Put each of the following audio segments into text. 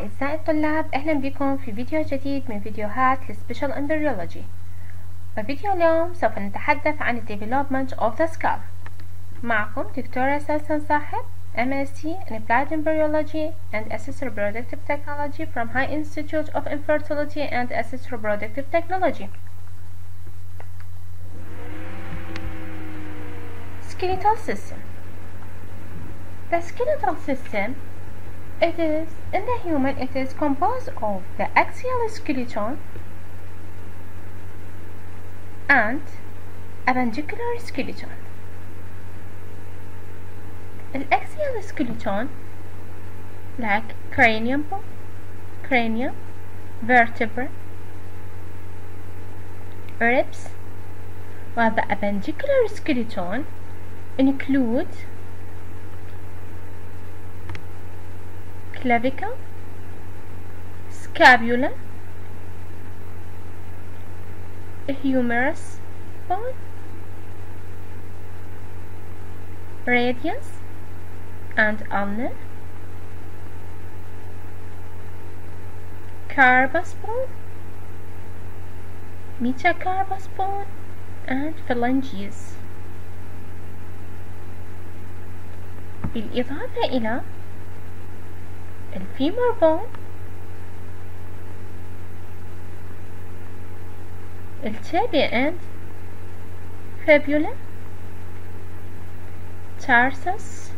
أعزائي الطلاب أهلا بكم في فيديو جديد من فيديوهات السبيشال امبريولوجي وفيديو اليوم سوف نتحدث عن Development of the Skull معكم دكتورة سلسل صاحب MSc in Applied Embryology and Assist Reproductive Technology from High Institute of Infertility and Assist Reproductive Technology Skeletal System The skeletal system it is in the human it is composed of the axial skeleton and appendicular skeleton. الأكسيال skeleton like cranium bone, cranium, vertebra, ribs, while the appendicular skeleton includes clavicle, scapula, humerus bone, radius and ulnar, carpus bone, metacarpus bone, and phalanges. بالإضافة إلى and femur bone. Tibia and fibula, tarsus,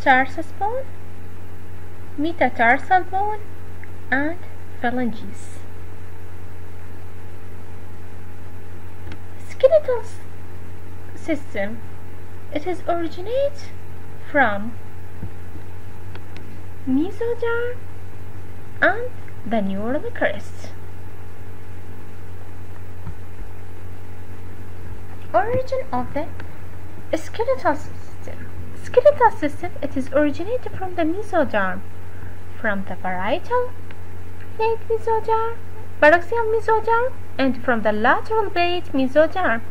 tarsus bone, metatarsal bone, and phalanges. Skeletal system. It is originated from mesoderm and the neural crest. Origin of the skeletal system. Skeletal system it is originated from the mesoderm, from the parietal plate mesoderm, paraxial mesoderm, and from the lateral plate mesoderm.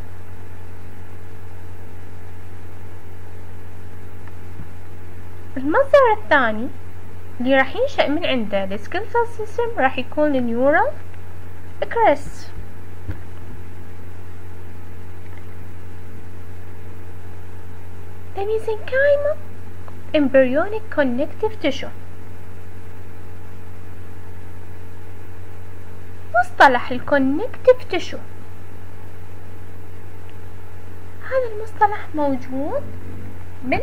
المصدر الثاني اللي راح ينشأ من عنده السكيلتال سيستم راح يكون النيورال كريست The mesenchymal embryonic connective tissue. مصطلح الكونكتيف تيشو هذا المصطلح موجود من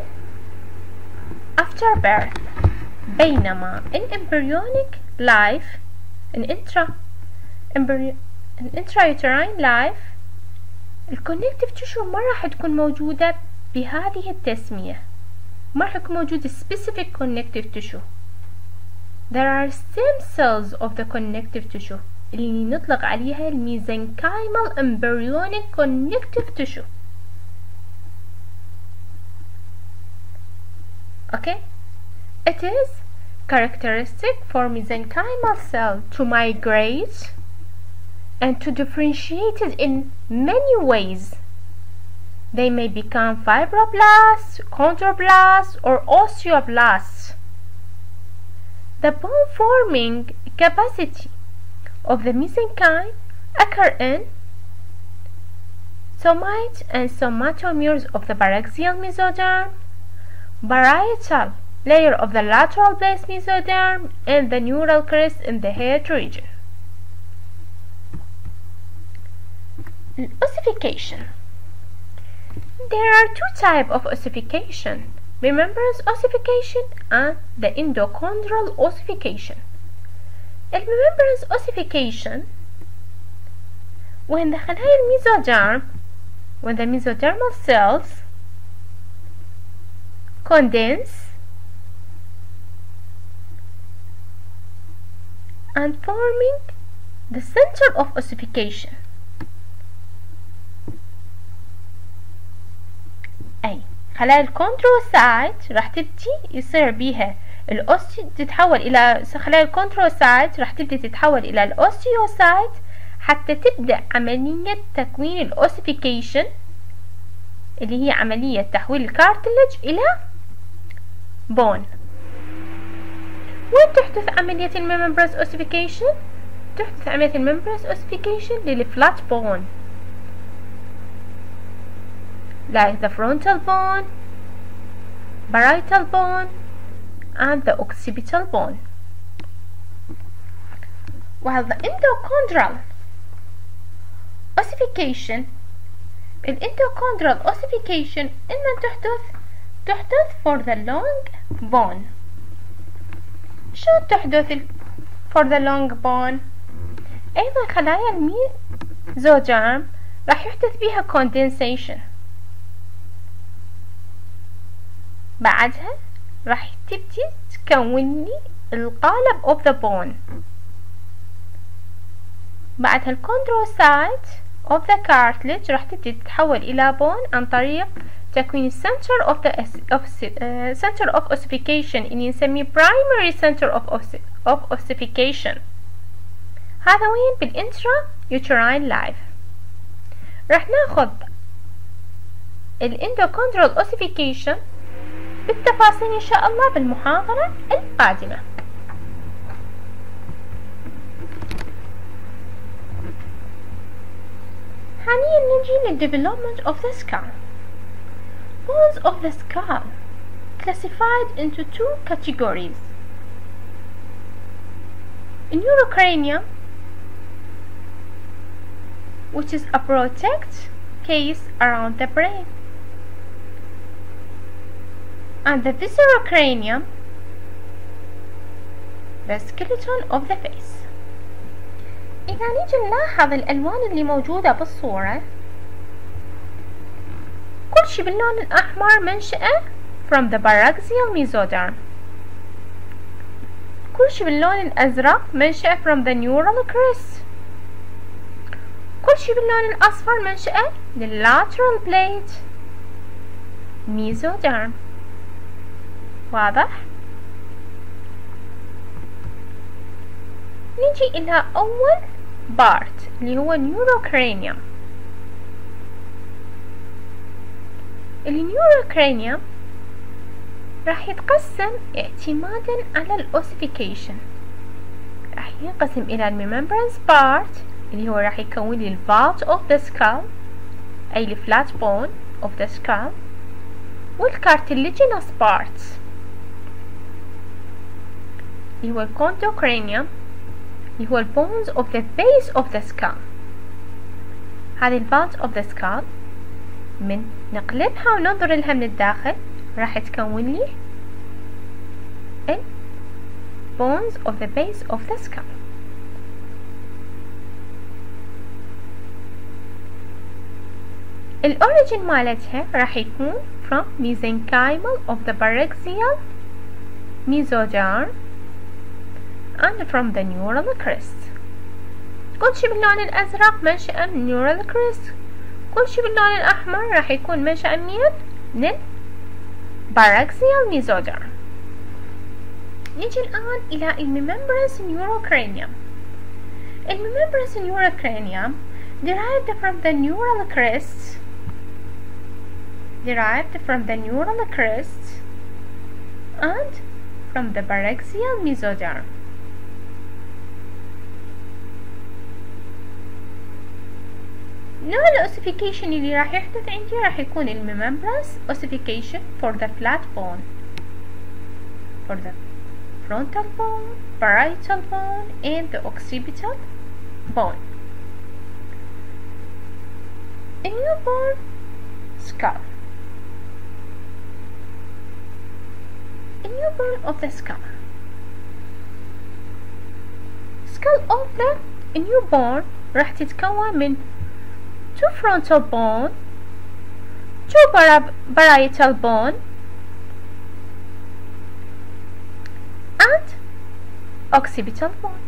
after birth بينما in embryonic life in intra in intrauterine life الكونكتيف تيشو ما راح تكون موجودة بهذه التسمية ما راح يكون موجود specific connective tissue there are stem cells of the connective tissue اللي نطلق عليها الميزنكايمال embryonic connective tissue okay it is characteristic for mesenchymal cell to migrate and to differentiate it in many ways. They may become fibroblasts, chondroblasts, or osteoblasts. The bone forming capacity of the mesenchyme occur in somites and somatomeres of the paraxial mesoderm, parietal layer of the lateral base mesoderm and the neural crest in the head region. Ossification. There are two types of ossification, remembrance ossification and the endochondral ossification. المembrance ossification when the خلايا الميزوديرم when the mesodermal cells condense and forming the center of ossification. أي خلايا الكونتروسايت راح تبتي يصير بيها الأوستي تتحول إلى خلايا الكونتروسايت راح تبدي تتحول إلى الأوستيوسايت حتى تبدأ عملية تكوين الأوسيفيكيشن اللي هي عملية تحويل الكارتلج إلى بون. وين تحدث عملية الممبرس اوسيفيكيشن تحدث عملية الممبرس اوسيفيكيشن للفلات بون like the frontal bone parietal bone and the occipital bone while the endochondral ossification الانdochondral ossification إما تحدث تحدث for the long bone شو تحدث for the long bone أيضا خلايا الميزوجام راح يحدث بها condensation. بعدها راح تبدي تكون لي القالب of the bone بعدها الكوندروسايت of the cartilage راح تبدي تتحول إلى bone عن طريق تكوين center of the of uh, center of ossification اللي نسميه primary center of of ossification هذا وين بالانترا uterine life راح ناخذ الاندوكوندرال ossification بالتفاصيل إن شاء الله بالمحاضرة القادمة حاليا نجي للdevelopment of the bones of the skull classified into two categories neurocranium which is a protect case around the brain and the visceral cranium the skeleton of the face إذا نيجي نلاحظ الألوان اللي موجودة بالصورة كل شي باللون الأحمر منشأه from the paraxial mesoderm. كل شي باللون الأزرق منشأه from the neural crest. كل شي باللون الأصفر منشأه للlateral plate. Mesoderm. واضح؟ نيجي إلى أول بارت اللي هو نيوروكرانيوم النيوروكرانيوم راح يتقسم اعتمادا على الأوسيفيكيشن. راح ينقسم إلى الميمبرانس بارت اللي هو راح يكون لي الفالت اوف ذا سكال أي الفلات بون اوف ذا سكال والكارتليجينوس بارتس اللي هو الكونتوكرانيوم اللي هو البونز of the base of the skull هذه البونز of the skull من نقلبها وننظر لها من الداخل راح تكون لي ال bones of the base of the skull الأوريجين مالتها راح يكون from mesenchymal of the paraxial mesoderm and from the neural crest شي باللون الأزرق منشأ من neural crest كل شي باللون الأحمر راح يكون منشأ منين؟ من paraxial mesoderm نيجي الآن إلى الممبرس neurocranium الممبرس neurocranium derived from the neural crest derived from the neural crest and from the paraxial mesoderm نوع الأوسيفيكيشن اللي راح يحدث عندي راح يكون الممبرس ossification for the flat bone for the frontal bone, parietal bone and the occipital bone a newborn skull a newborn of the skull skull of the newborn راح تتكون من two frontal bone, two parietal bone, and occipital bone.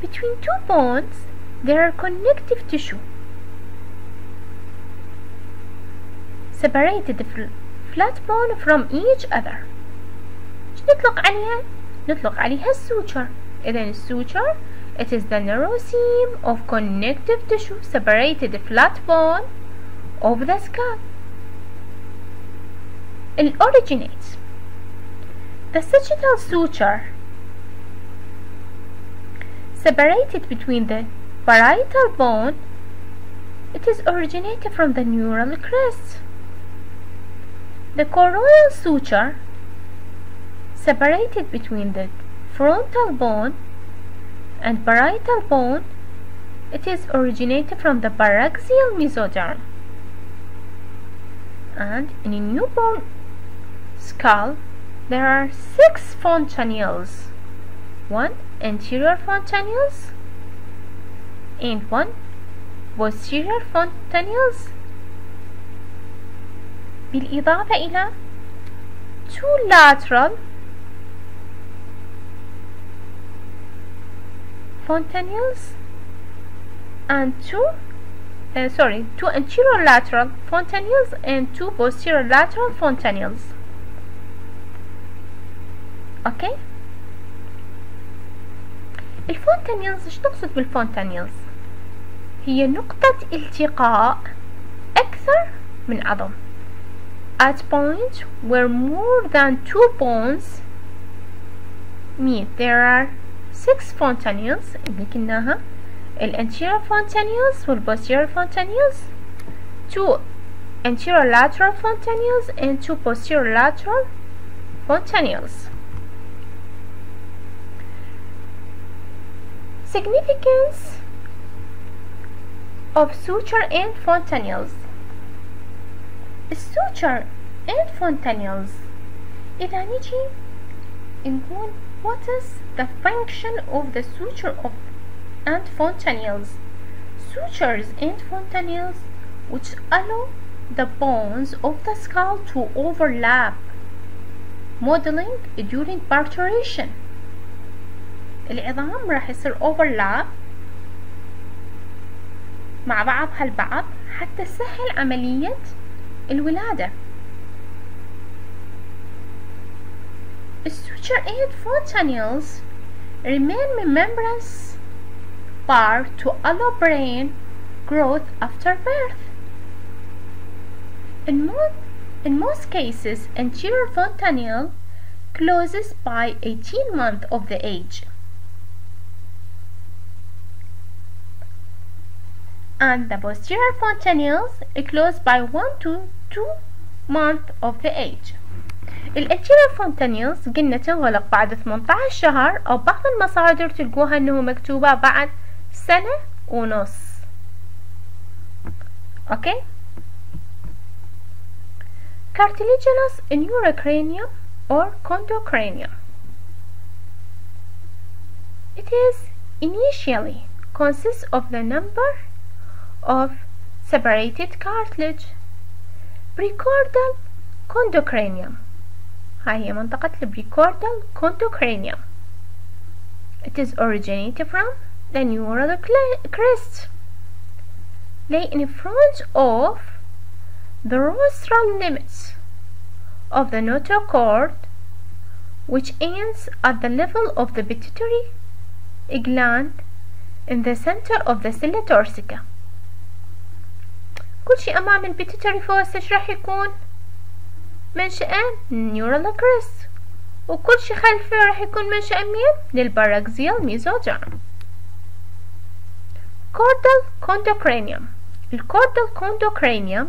Between two bones, there are connective tissue separated flat bone from each other. نطلق عليها؟ نطلق عليها السوتشر. إذا السوتشر it is the neuroseme of connective tissue separated flat bone of the skull. It originates. The sagittal suture separated between the parietal bone it is originated from the neural crest. The coronal suture separated between the frontal bone and parietal bone it is originated from the paraxial mesoderm and in a newborn skull there are six fontanelles one anterior fontanelles and one posterior fontanelles بالإضافة إلى two lateral fontanelles and two uh, sorry two anterior lateral fontanelles and two posterior lateral fontanelles اوكي الفونتانيلز ايش تقصد بالفونتانيلز هي نقطة التقاء أكثر من عظم at point where more than two bones meet there are six fontanelles اللي كناها الانterior fontanelles والposterior fontanelles two anterior lateral fontanelles and two posterior lateral fontanelles significance of suture and fontanelles السوتشر and fontanelles إذا نجي نقول what is the function of the suture of and fontanelles sutures and fontanelles which allow the bones of the skull to overlap modeling during parturition العظام راح يصير overlap مع بعضها البعض حتى تسهل عملية الولادة Structure 8 food remain membranes bar to allow brain growth after birth. In, mo in most cases, anterior fontanelle closes by 18 months of the age. And the posterior fontanelles close by 1 to 2 months of the age. الانتيريور فونتانيلز قلنا تنغلق بعد 18 شهر أو بعض المصادر تلقوها أنه مكتوبة بعد سنة ونص أوكي cartilaginous neurocranium or chondrocranium it is initially consists of the number of separated cartilage precaudal chondrocranium هي منطقة البريكوردال كونتوكرينيا It is originated from the neural crest. Lay in front of the rostral limits of the notochord which ends at the level of the pituitary gland in the center of the sella turcica كل شيء أمام البيتيتوري فوس يكون؟ منشأ نيورال كريست وكل شي خلفه راح يكون منشأ مين؟ للباراكزيال ميزوجرم Caudal chondrocranium الكوردال chondrocranium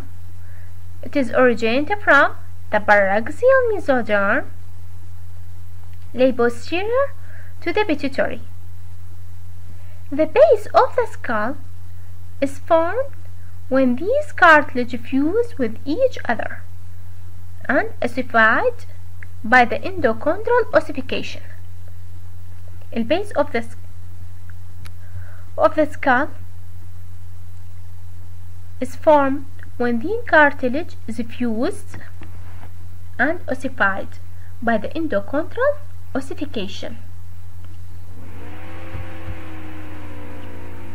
it is originated from the paraxial mesoderm lay posterior to the pituitary. The base of the skull is formed when these cartilage fuse with each other and ossified by the endochondral ossification. The base of the of the skull is formed when the cartilage is fused and ossified by the endochondral ossification.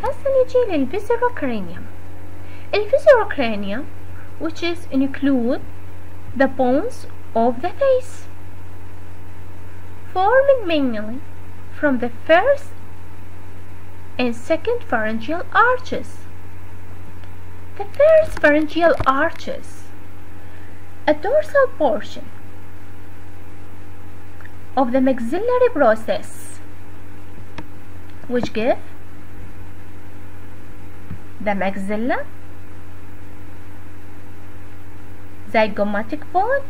هسه نجي للفيسيروكرانيوم الفيسيروكرانيوم which is include the bones of the face forming mainly from the first and second pharyngeal arches. The first pharyngeal arches a dorsal portion of the maxillary process which give the maxilla zygomatic bone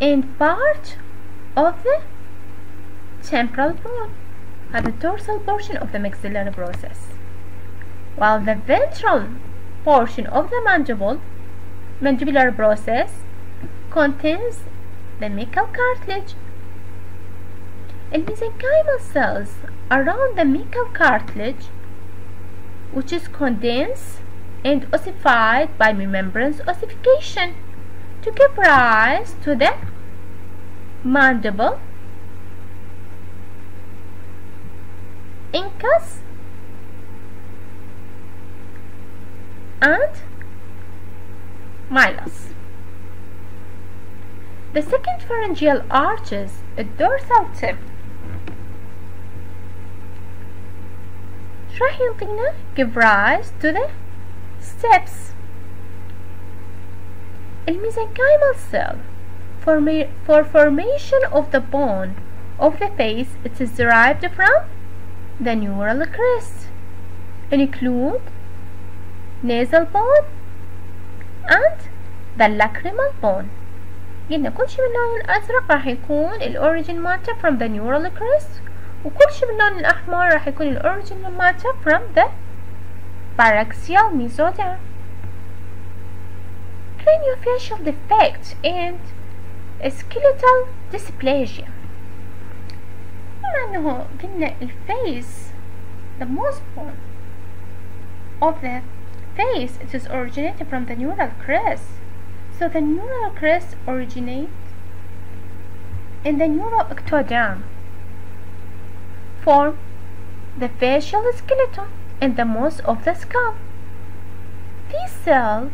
and part of the temporal bone at the dorsal portion of the maxillary process. While the ventral portion of the mandible mandibular process contains the Meckel cartilage and mesenchymal cells around the Meckel cartilage which is condensed and ossified by membrane ossification to give rise to the mandible, incus, and malleus. The second pharyngeal arches a dorsal tip. Tracheal give rise to the stapes. A mesenchymal cell. Forma for formation of the bone of the face it is derived from the neural crest. And include nasal bone and the lacrimal bone. قلنا كل شي باللون الأزرق راح يكون الأوريجين مالته from the neural crest وكل شي باللون الأحمر راح يكون الأوريجين مالته from the paraxial mesoderm craniofacial defect and skeletal dysplasia بما أنه قلنا الفيس the most bone of the face it is originated from the neural crest so the neural crest originates in the neuroectoderm form the facial skeleton and the most of the skull these cells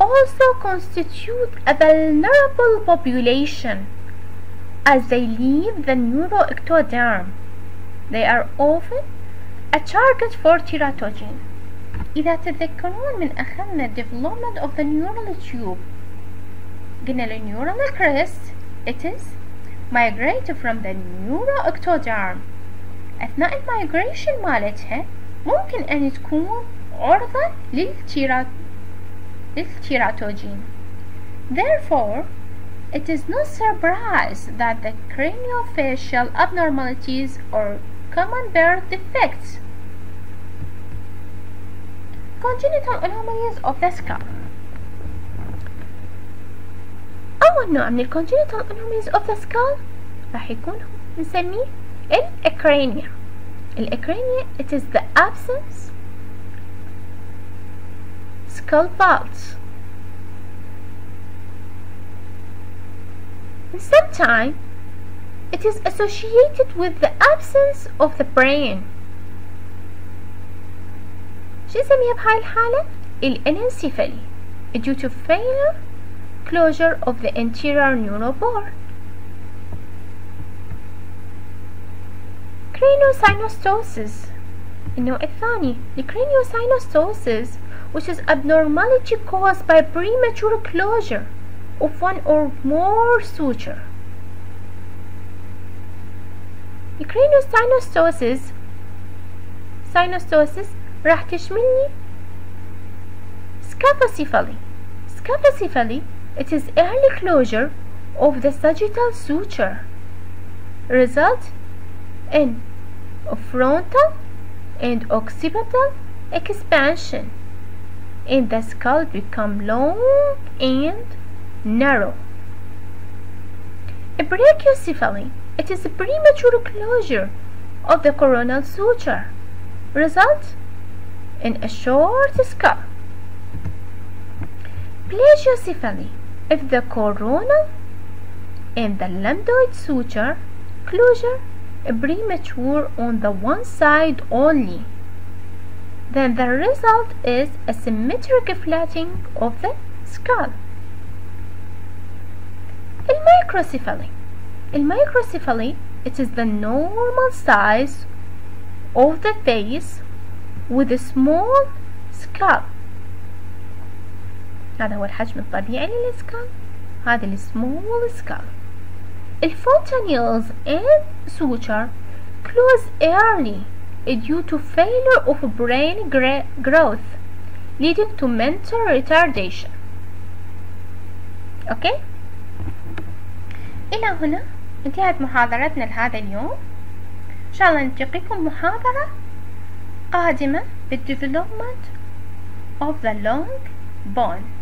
also constitute a vulnerable population as they leave the neuroectoderm they are often a target for teratogen إذا تتذكرون من أخذنا development of the neural tube قلنا ال neural crest it is migrate from the neuroectoderm أثناء المigration مالتها ممكن أن تكون عرضة للتيرات للتيراتوجين therefore it is no surprise that the craniofacial abnormalities or common birth defects congenital anomalies of the skull أول نوع من congenital anomalies of the skull راح يكون نسميه الأكرانيا الأكرانيا it is the absence skull vault and sometimes it is associated with the absence of the brain شو نسميها بهاي الحالة؟ الانencephaly due to failure closure of the anterior neural bore craniosynostosis النوع الثاني craniosynostosis which is abnormality caused by premature closure of one or more suture craniosynostosis synostosis راح تشملني scaphocephaly scaphocephaly it is early closure of the sagittal suture result in frontal and occipital expansion and the skull become long and narrow. A brachiocephaly it is a premature closure of the coronal suture. Result? In a short skull. Plagiocephaly if the coronal and the lambdoid suture closure premature on the one side only then the result is a symmetric flattening of the skull. Microcephaly. In microcephaly, it is the normal size of the face with a small skull. هذا هو الحجم الطبيعي للسكال هذا السمول سكال Fontanelles and sutures close early due to failure of brain growth, leading to mental retardation. Okay. الى هنا انتهت محاضرتنا لهذا اليوم ان شاء الله نلتقيكم محاضرة قادمة بالديفلوبمنت of the long bone